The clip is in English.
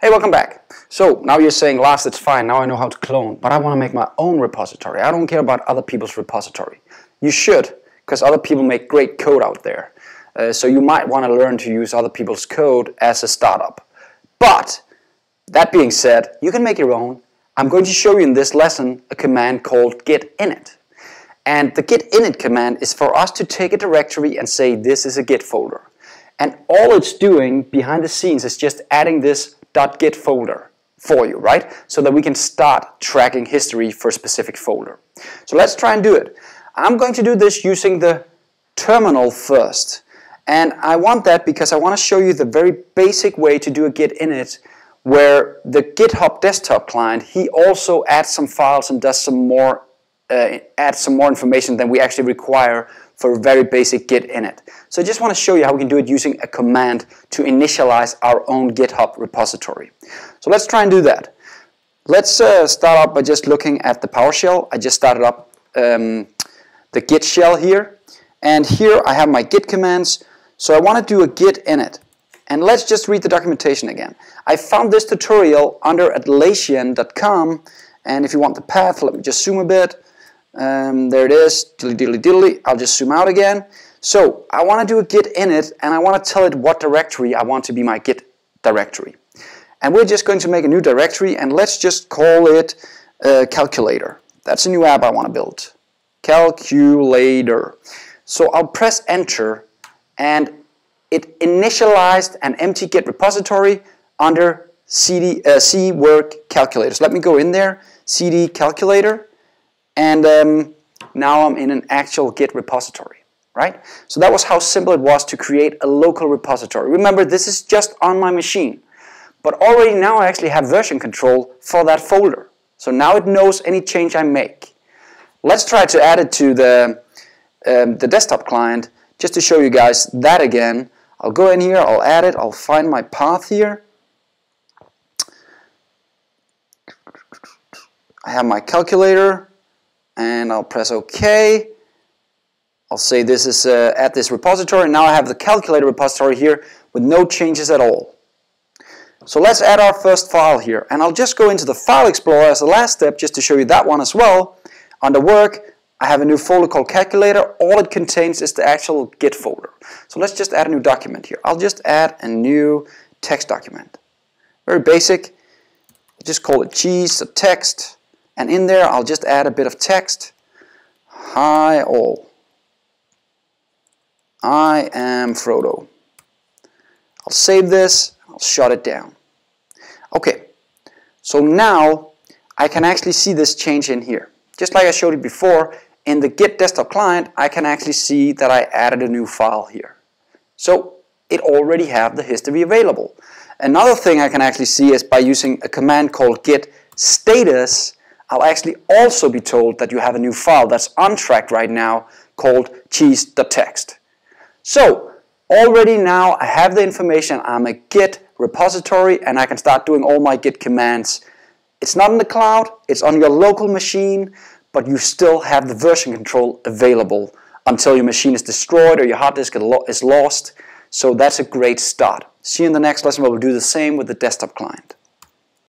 Hey, welcome back. So now you're saying, Lars, it's fine. Now I know how to clone, but I want to make my own repository. I don't care about other people's repository. You should, because other people make great code out there. Uh, so you might want to learn to use other people's code as a startup. But that being said, you can make your own. I'm going to show you in this lesson a command called git init. And the git init command is for us to take a directory and say this is a git folder. And all it's doing behind the scenes is just adding this .git folder for you, right? So that we can start tracking history for a specific folder. So let's try and do it. I'm going to do this using the terminal first. And I want that because I want to show you the very basic way to do a git init where the GitHub desktop client, he also adds some files and does some more, uh, adds some more information than we actually require for a very basic git init. So I just want to show you how we can do it using a command to initialize our own GitHub repository. So let's try and do that. Let's uh, start out by just looking at the PowerShell. I just started up um, the git shell here. And here I have my git commands. So I want to do a git init. And let's just read the documentation again. I found this tutorial under atlassian.com. And if you want the path, let me just zoom a bit. Um, there it is, diddly diddly diddly. I'll just zoom out again. So I want to do a git init and I want to tell it what directory I want to be my git directory. And we're just going to make a new directory and let's just call it uh, calculator. That's a new app I want to build. Calculator. So I'll press enter and it initialized an empty git repository under cd uh, c work calculators. Let me go in there, cd calculator, and um, now I'm in an actual git repository, right? So that was how simple it was to create a local repository. Remember, this is just on my machine. But already now I actually have version control for that folder. So now it knows any change I make. Let's try to add it to the, um, the desktop client just to show you guys that again. I'll go in here, I'll add it, I'll find my path here. I have my calculator and I'll press OK. I'll say this is uh, at this repository. and Now I have the calculator repository here with no changes at all. So let's add our first file here. And I'll just go into the File Explorer as the last step just to show you that one as well. Under Work, I have a new folder called Calculator. All it contains is the actual Git folder. So let's just add a new document here. I'll just add a new text document. Very basic. Just call it cheese, a text. And in there, I'll just add a bit of text. Hi all. I am Frodo. I'll save this, I'll shut it down. Okay, so now I can actually see this change in here. Just like I showed you before, in the Git desktop client, I can actually see that I added a new file here. So it already have the history available. Another thing I can actually see is by using a command called git status, I'll actually also be told that you have a new file that's untracked right now called cheese.txt. So already now I have the information, I'm a git repository and I can start doing all my git commands. It's not in the cloud, it's on your local machine, but you still have the version control available until your machine is destroyed or your hard disk is lost. So that's a great start. See you in the next lesson where we'll do the same with the desktop client.